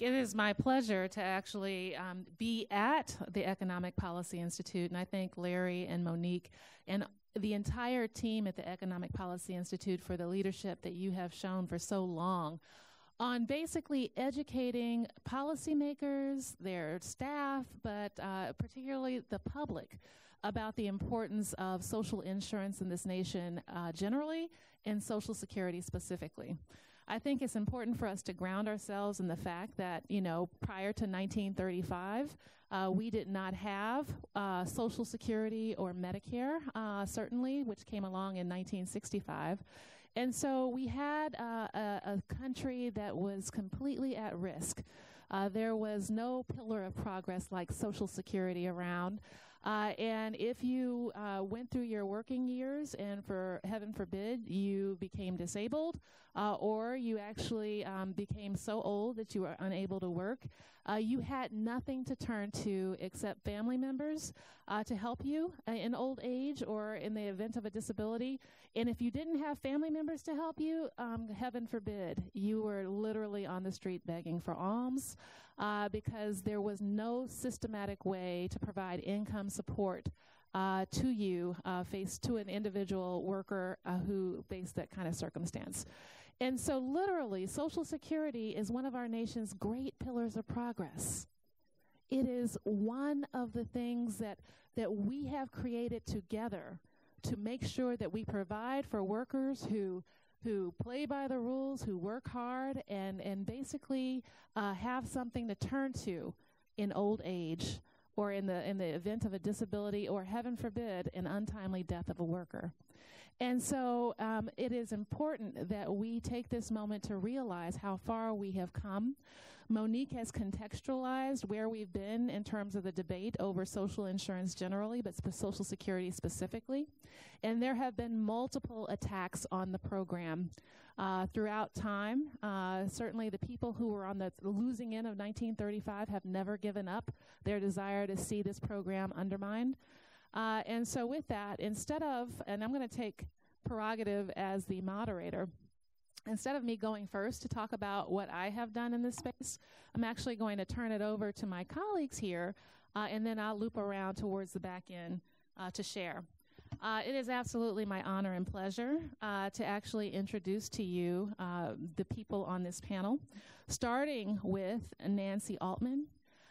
It is my pleasure to actually um, be at the Economic Policy Institute, and I thank Larry and Monique and the entire team at the Economic Policy Institute for the leadership that you have shown for so long on basically educating policymakers, their staff, but uh, particularly the public about the importance of social insurance in this nation uh, generally and Social Security specifically. I think it's important for us to ground ourselves in the fact that, you know, prior to 1935, uh, we did not have uh, Social Security or Medicare, uh, certainly, which came along in 1965. And so we had uh, a, a, country that was completely at risk. Uh, there was no pillar of progress like Social Security around. Uh, and if you uh, went through your working years and for heaven forbid you became disabled uh, or you actually um, became so old that you were unable to work, uh, you had nothing to turn to except family members uh, to help you uh, in old age or in the event of a disability. And if you didn't have family members to help you, um, heaven forbid, you were literally on the street begging for alms uh, because there was no systematic way to provide income support uh, to you, uh, faced to an individual worker uh, who faced that kind of circumstance. And so, literally, Social Security is one of our nation's great pillars of progress. It is one of the things that, that we have created together to make sure that we provide for workers who who play by the rules, who work hard, and and basically uh, have something to turn to in old age or in the in the event of a disability or heaven forbid an untimely death of a worker. And so um, it is important that we take this moment to realize how far we have come. Monique has contextualized where we've been in terms of the debate over social insurance generally, but Social Security specifically. And there have been multiple attacks on the program uh, throughout time. Uh, certainly, the people who were on the losing end of 1935 have never given up their desire to see this program undermined. Uh, and so, with that, instead of, and I'm going to take prerogative as the moderator, instead of me going first to talk about what I have done in this space, I'm actually going to turn it over to my colleagues here, uh, and then I'll loop around towards the back end uh, to share. Uh, it is absolutely my honor and pleasure uh, to actually introduce to you uh, the people on this panel, starting with Nancy Altman.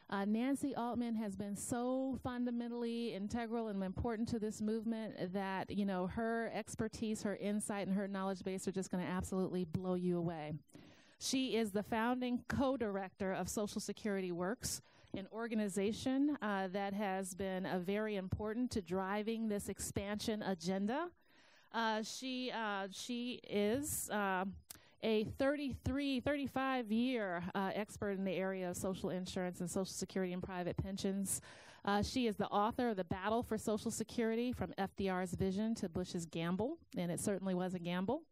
Uh, Nancy Altman has been so fundamentally integral and important to this movement that, you know, her expertise, her insight, and her knowledge base are just going to absolutely blow you away. She is the founding co director of Social Security Works, an organization uh, that has been uh, very important to driving this expansion agenda. Uh, she, uh, she is uh, a 33, 35 year uh, expert in the area of social insurance and Social Security and private pensions. Uh, she is the author of The Battle for Social Security from FDR's Vision to Bush's Gamble, and it certainly was a gamble.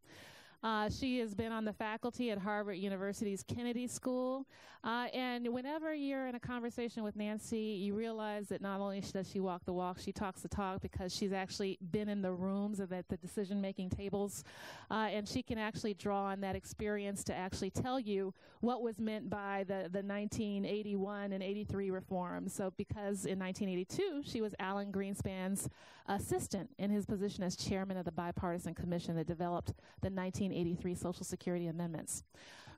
Uh, she has been on the faculty at Harvard University's Kennedy School. Uh, and whenever you're in a conversation with Nancy, you realize that not only does she walk the walk, she talks the talk because she's actually been in the rooms and at the decision making tables. Uh, and she can actually draw on that experience to actually tell you what was meant by the, the 1981 and 83 reforms. So, because in 1982, she was Alan Greenspan's assistant in his position as chairman of the bipartisan commission that developed the 1983 Social Security amendments.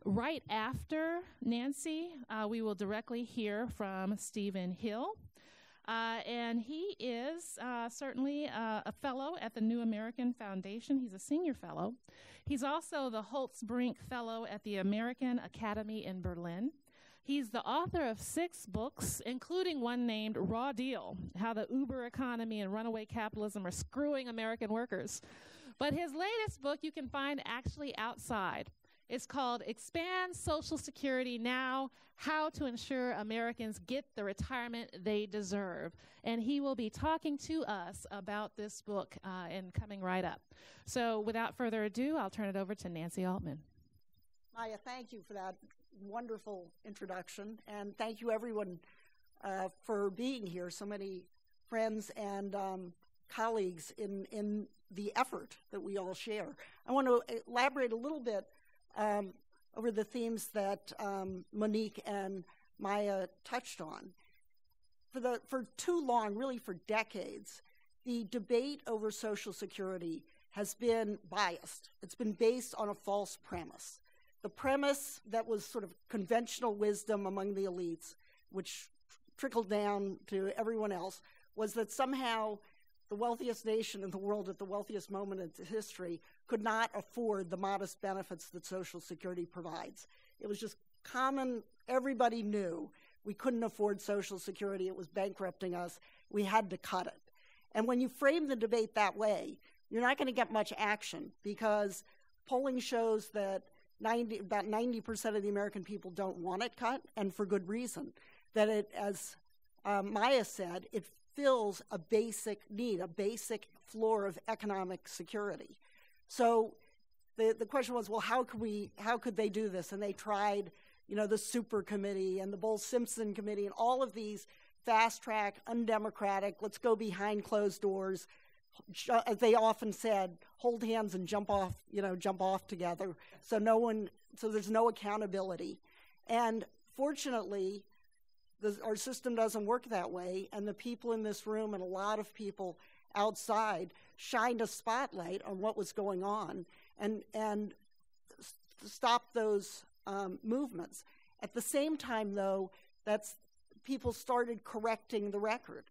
Right after Nancy, uh, we will directly hear from Steven Hill. Uh, and he is uh, certainly uh, a fellow at the New American Foundation. He's a senior fellow. He's also the Holtzbrinck Fellow at the American Academy in Berlin. He's the author of six books, including one named Raw Deal How the Uber Economy and Runaway Capitalism Are Screwing American Workers. But his latest book you can find actually outside. It's called Expand Social Security Now How to Ensure Americans Get the Retirement They Deserve. And he will be talking to us about this book uh, and coming right up. So without further ado, I'll turn it over to Nancy Altman. Maya, thank you for that wonderful introduction, and thank you everyone uh, for being here. So many friends and um, colleagues in in the effort that we all share. I want to elaborate a little bit. Um, over the themes that um, Monique and Maya touched on. For, the, for too long, really for decades, the debate over Social Security has been biased. It's been based on a false premise. The premise that was sort of conventional wisdom among the elites, which trickled down to everyone else, was that somehow the wealthiest nation in the world at the wealthiest moment in history could not afford the modest benefits that Social Security provides. It was just common, everybody knew we couldn't afford Social Security, it was bankrupting us, we had to cut it. And when you frame the debate that way, you're not going to get much action because polling shows that 90, about 90% of the American people don't want it cut, and for good reason. That it, as um, Maya said, it fills a basic need, a basic floor of economic security. So the, the question was, well, how could we, how could they do this? And they tried, you know, the super committee and the Bowles-Simpson committee and all of these fast track, undemocratic, let's go behind closed doors. As they often said, hold hands and jump off, you know, jump off together. So no one, so there's no accountability. And fortunately, our system doesn't work that way. And the people in this room and a lot of people outside shined a spotlight on what was going on and, and stop those um, movements. At the same time, though, that's people started correcting the record.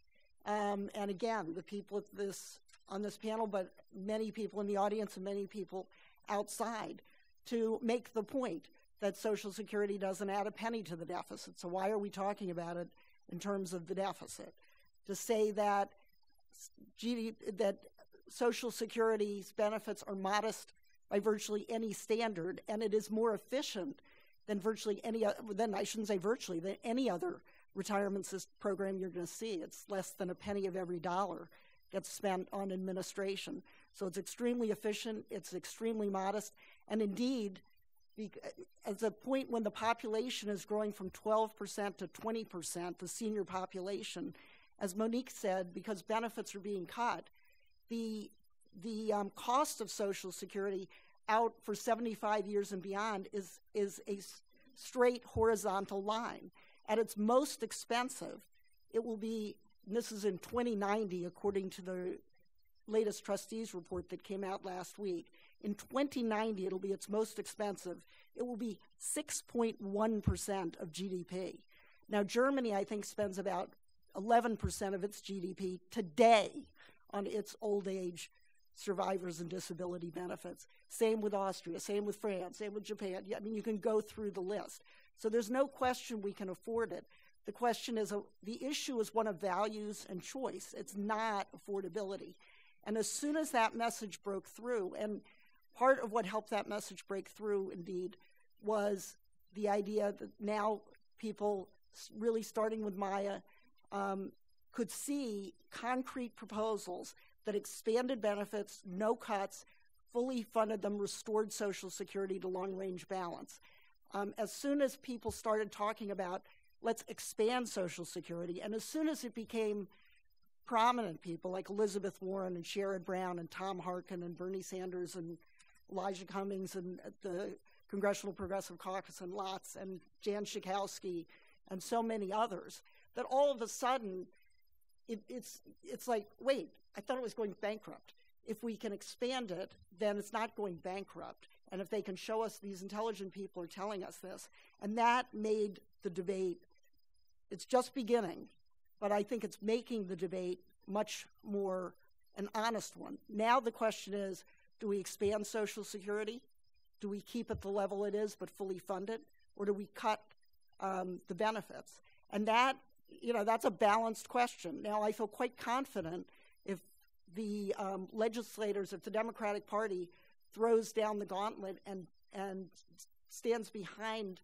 Um, and again, the people at this on this panel, but many people in the audience and many people outside, to make the point that Social Security doesn't add a penny to the deficit. So why are we talking about it in terms of the deficit? To say that that Social Security's benefits are modest by virtually any standard, and it is more efficient than virtually any then I shouldn't say virtually than any other retirement system program you're going to see. It's less than a penny of every dollar gets spent on administration. So it's extremely efficient. It's extremely modest, and indeed, at the point when the population is growing from 12% to 20%, the senior population, as Monique said, because benefits are being cut, the the um, cost of Social Security out for 75 years and beyond is is a straight horizontal line. At its most expensive, it will be. this is in 2090, according to the latest trustees report that came out last week. In 2090, it'll be its most expensive. It will be 6.1% of GDP. Now, Germany, I think, spends about 11% of its GDP today on its old age survivors and disability benefits. Same with Austria, same with France, same with Japan. I mean, you can go through the list. So there's no question we can afford it. The question is, uh, the issue is one of values and choice. It's not affordability. And as soon as that message broke through, and part of what helped that message break through, indeed, was the idea that now people, really starting with Maya, um, could see concrete proposals that expanded benefits, no cuts, fully funded them, restored Social Security to long range balance. Um, as soon as people started talking about let's expand Social Security, and as soon as it became prominent people like Elizabeth Warren and Sherrod Brown and Tom Harkin and Bernie Sanders and Elijah Cummings and the Congressional Progressive Caucus and lots and Jan Schakowsky and so many others, that all of a sudden it, it's, it's like, wait, I thought it was going bankrupt. If we can expand it, then it's not going bankrupt. And if they can show us these intelligent people are telling us this, and that made the debate, it's just beginning, but I think it's making the debate much more an honest one. Now the question is do we expand Social Security? Do we keep it the level it is but fully fund it? Or do we cut um, the benefits? And that, you know, that's a balanced question. Now I feel quite confident if the um, legislators, if the Democratic Party throws down the gauntlet and, and stands behind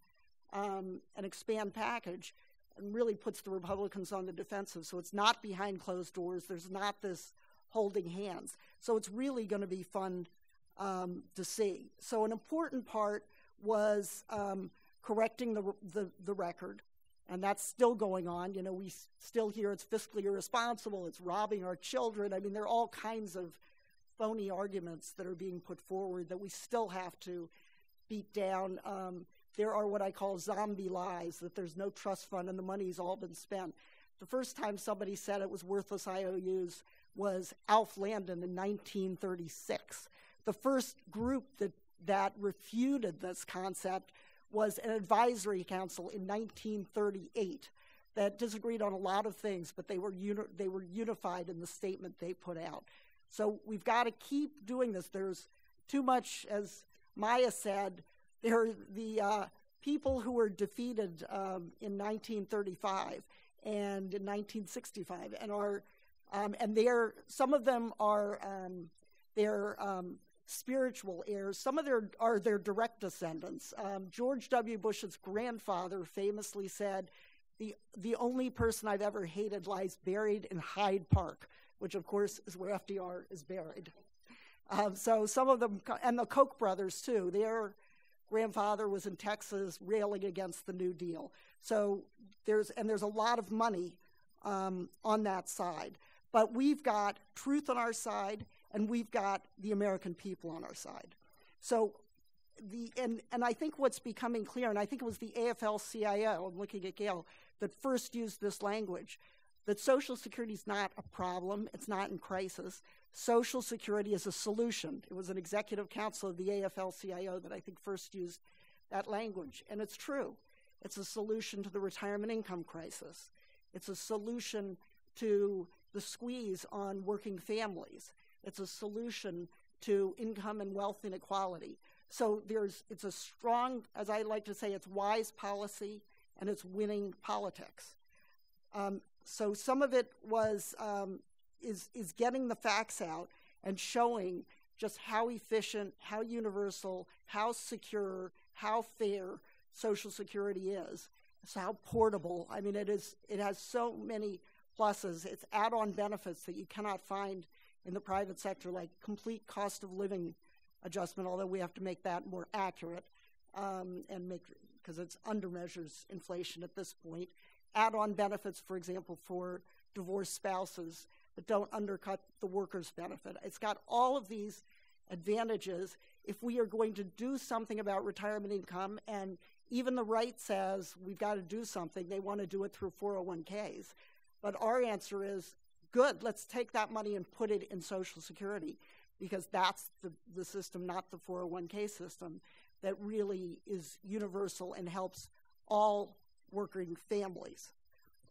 um, an expand package and really puts the Republicans on the defensive. So it's not behind closed doors. There's not this holding hands. So it's really going to be fun um, to see. So an important part was um, correcting the, the, the record, and that's still going on. You know, we still hear it's fiscally irresponsible, it's robbing our children. I mean, there are all kinds of phony arguments that are being put forward that we still have to beat down. Um, there are what I call zombie lies that there's no trust fund and the money's all been spent. The first time somebody said it was worthless IOUs was Alf Landon in 1936. The first group that, that refuted this concept was an advisory council in 1938 that disagreed on a lot of things, but they were, uni- they were unified in the statement they put out. So we've got to keep doing this. There's too much, as Maya said, there are the uh, people who were defeated um, in 1935 and in 1965, and are um, and they're some of them are um, they're um, spiritual heirs. Some of their are their direct descendants. Um, George W. Bush's grandfather famously said, "the The only person I've ever hated lies buried in Hyde Park." which of course is where FDR is buried. Um, so some of them, and the Koch brothers too, their grandfather was in Texas railing against the New Deal. So there's, and there's a lot of money um, on that side. But we've got truth on our side, and we've got the American people on our side. So the, and, and I think what's becoming clear, and I think it was the AFL CIO, I'm looking at Gail, that first used this language that Social Security is not a problem, it's not in crisis. Social Security is a solution. It was an executive council of the AFL CIO that I think first used that language, and it's true. It's a solution to the retirement income crisis, it's a solution to the squeeze on working families, it's a solution to income and wealth inequality. So there's, it's a strong, as I like to say, it's wise policy and it's winning politics. Um, so some of it was um, is is getting the facts out and showing just how efficient, how universal, how secure, how fair Social Security is. It's how portable. I mean, it is. It has so many pluses. It's add-on benefits that you cannot find in the private sector, like complete cost of living adjustment. Although we have to make that more accurate um, and make because it's under measures inflation at this point add on benefits, for example, for divorced spouses that don't undercut the workers' benefit. It's got all of these advantages if we are going to do something about retirement income and even the right says we've got to do something they want to do it through 401ks but our answer is good let's take that money and put it in social security because that's the, the system not the 401k system that really is universal and helps all working families.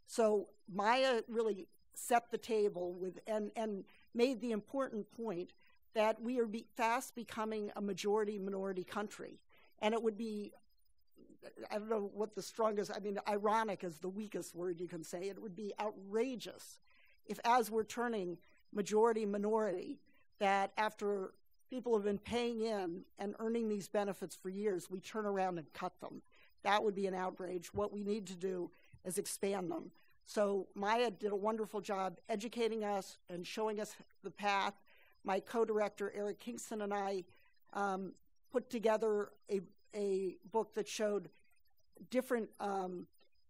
So Maya uh, really set the table with and, and made the important point that we are be fast becoming a majority minority country. And it would be, I don't know what the strongest, I mean, ironic is the weakest word you can say. It would be outrageous if, as we're turning majority minority, that after people have been paying in and earning these benefits for years, we turn around and cut them. That would be an outrage. What we need to do is expand them. So Maya did a wonderful job educating us and showing us the path. My co-director Eric Kingson and I um, put together a, a book that showed different um,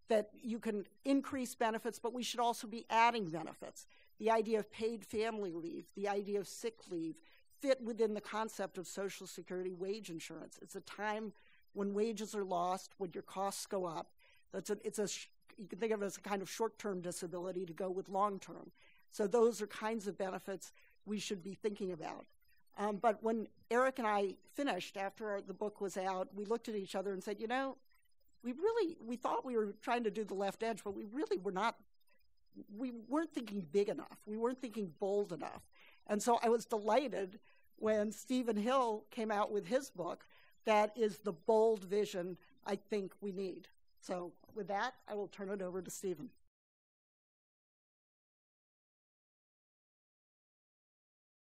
that you can increase benefits, but we should also be adding benefits. The idea of paid family leave, the idea of sick leave, fit within the concept of Social Security wage insurance. It's a time when wages are lost, when your costs go up. That's a, it's a, you can think of it as a kind of short term disability to go with long term. So those are kinds of benefits we should be thinking about. Um, but when Eric and I finished after the book was out, we looked at each other and said, you know, we really we thought we were trying to do the left edge, but we really were not. We weren't thinking big enough. We weren't thinking bold enough. And so I was delighted when Steven Hill came out with his book that is the bold vision I think we need. So, with that, I will turn it over to Steven.